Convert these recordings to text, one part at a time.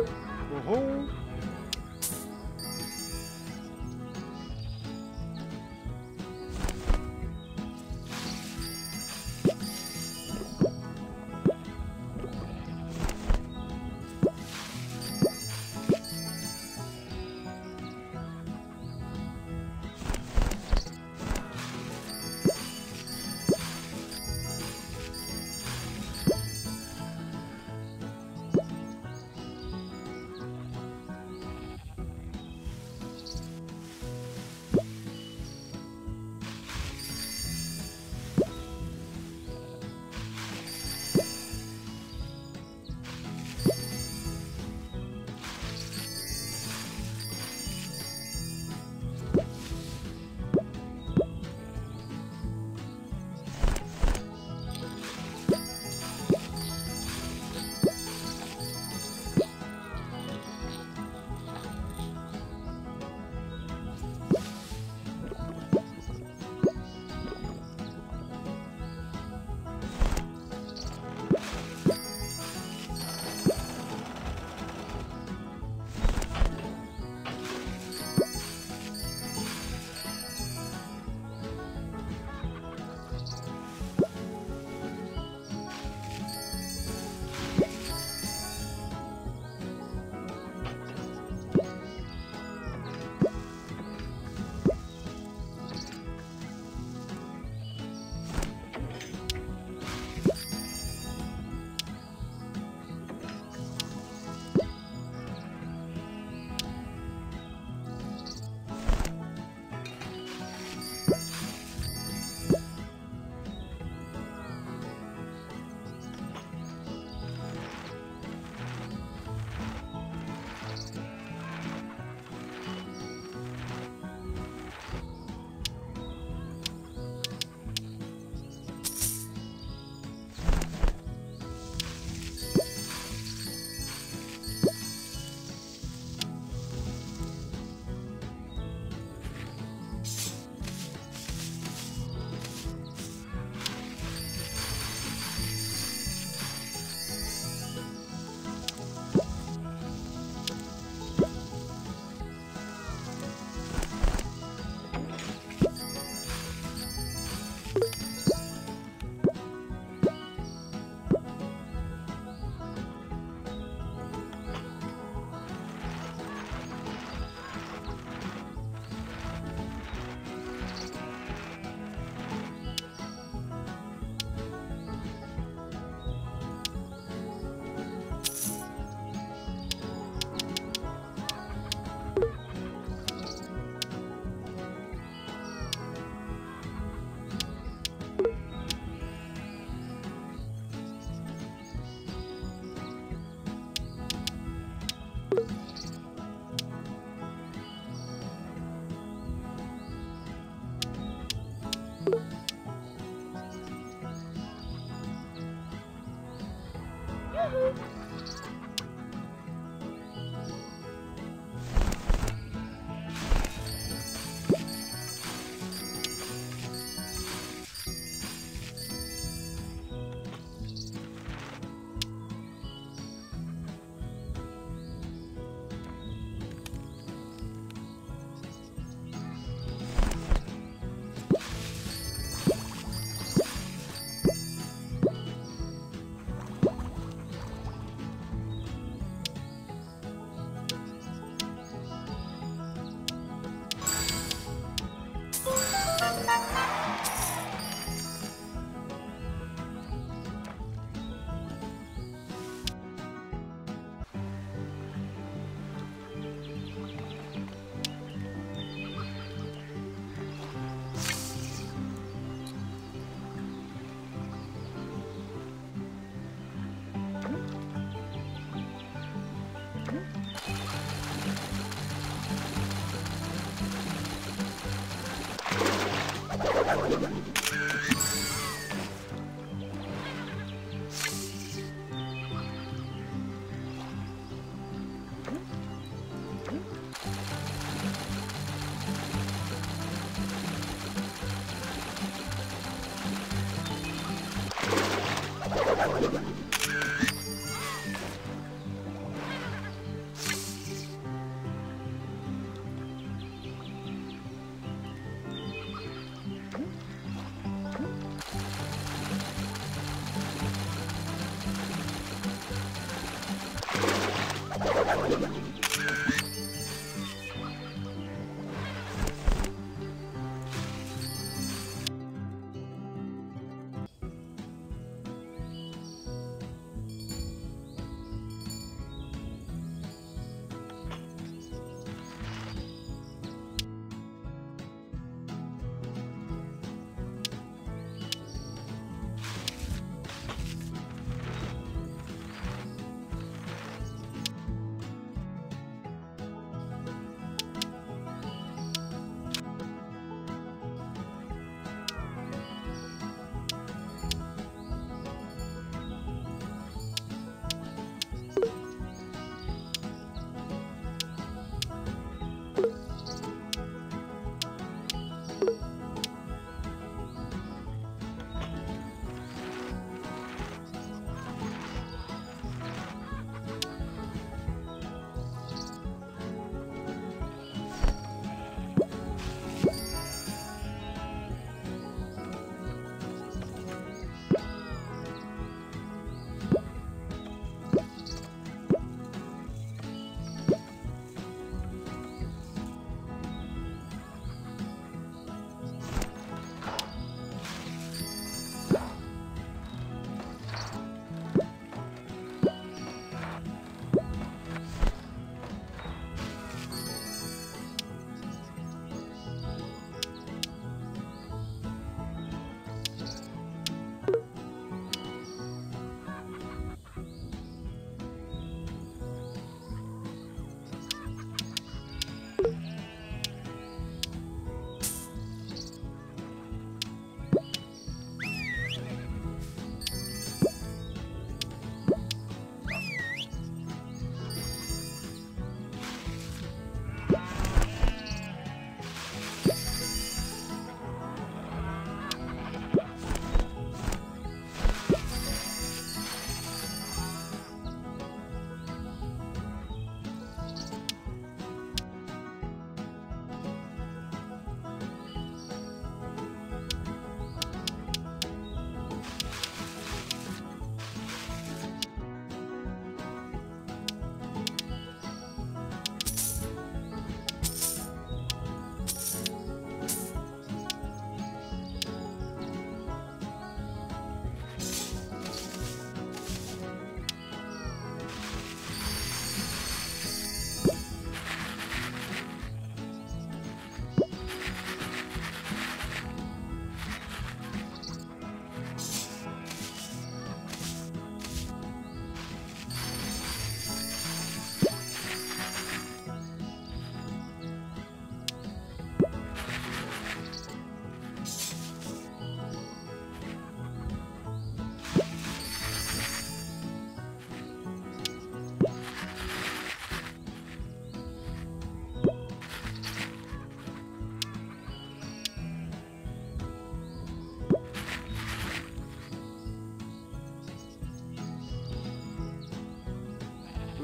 Uh-huh.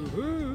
Woohoo!